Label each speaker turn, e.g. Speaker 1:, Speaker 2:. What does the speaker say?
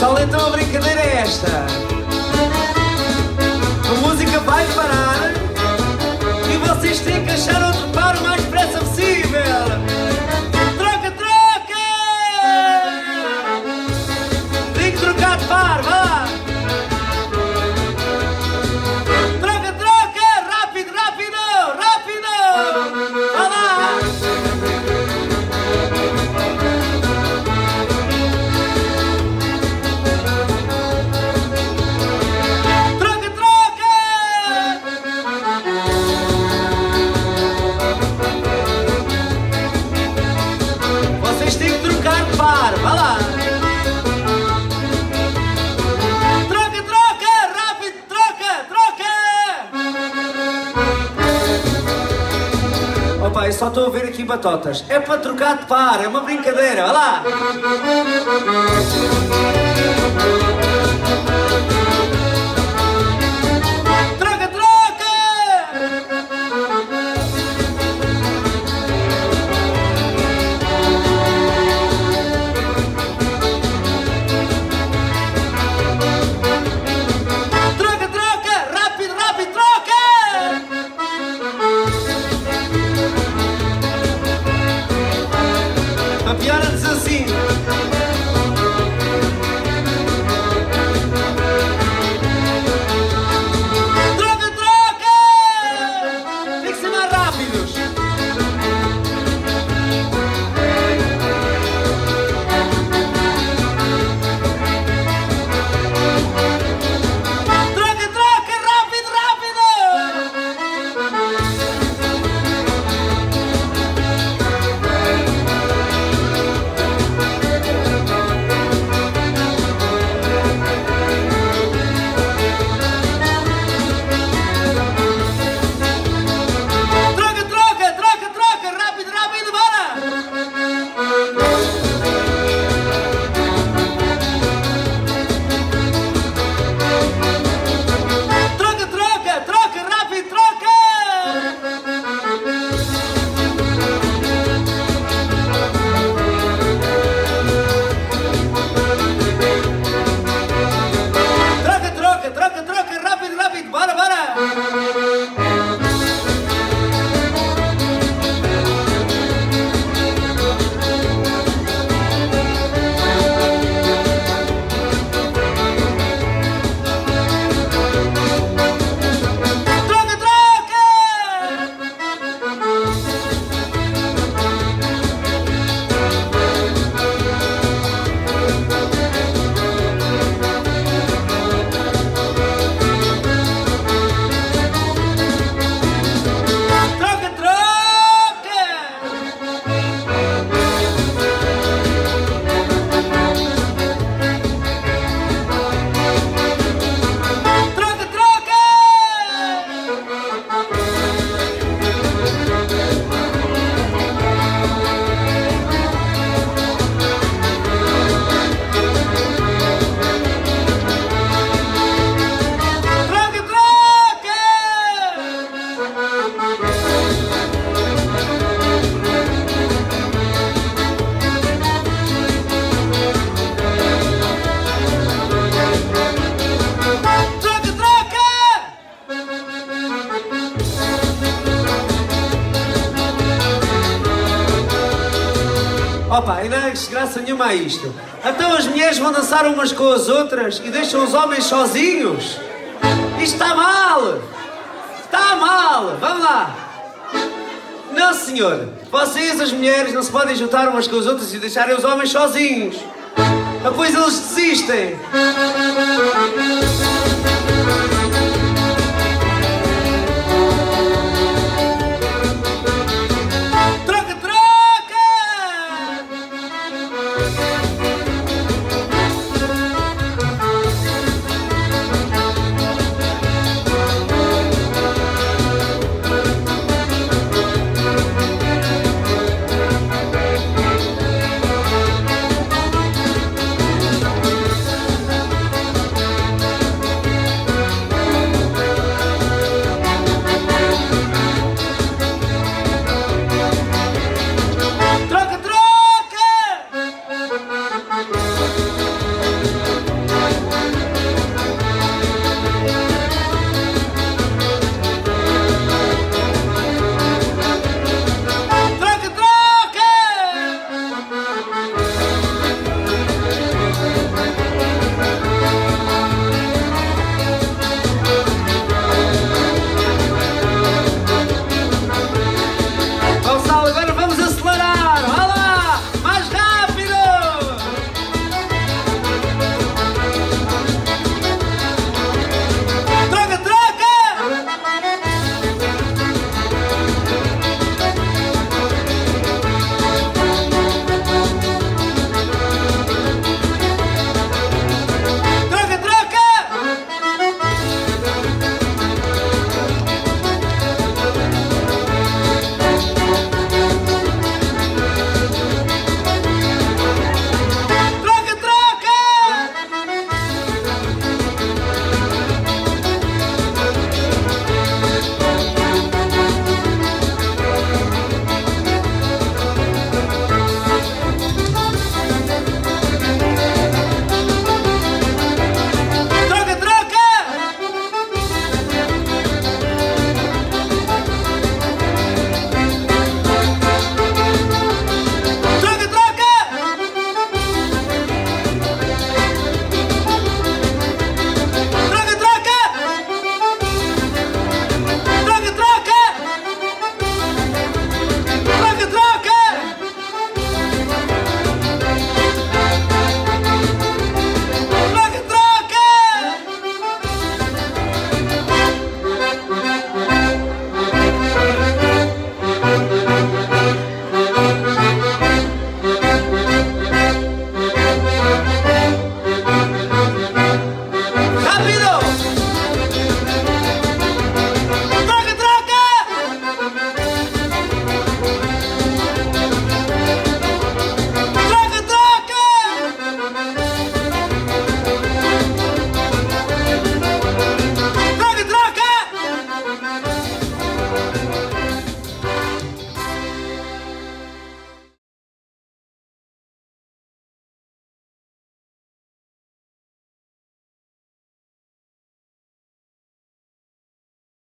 Speaker 1: Pessoal, então a brincadeira é esta. A música vai parar e vocês têm que achar outro par o mais depressa possível. Troca, troca! Tem que trocar de par, estou a ver aqui batotas. É para trocar de par, é uma brincadeira, vá lá! A pior É graça nenhuma a isto. Então as mulheres vão dançar umas com as outras e deixam os homens sozinhos? Isto está mal! Está mal! Vamos lá! Não, senhor! Vocês, as mulheres, não se podem juntar umas com as outras e deixarem os homens sozinhos! Depois eles desistem!